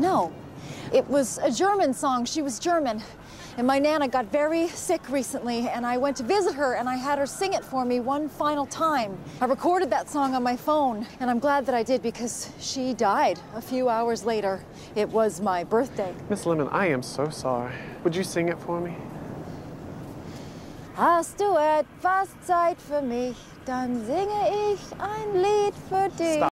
No. It was a German song. She was German. And my Nana got very sick recently, and I went to visit her and I had her sing it for me one final time. I recorded that song on my phone, and I'm glad that I did because she died a few hours later. It was my birthday. Miss Lemon, I am so sorry. Would you sing it for me? Hast du etwas Zeit für mich, dann singe ich ein Lied für dich. Stop.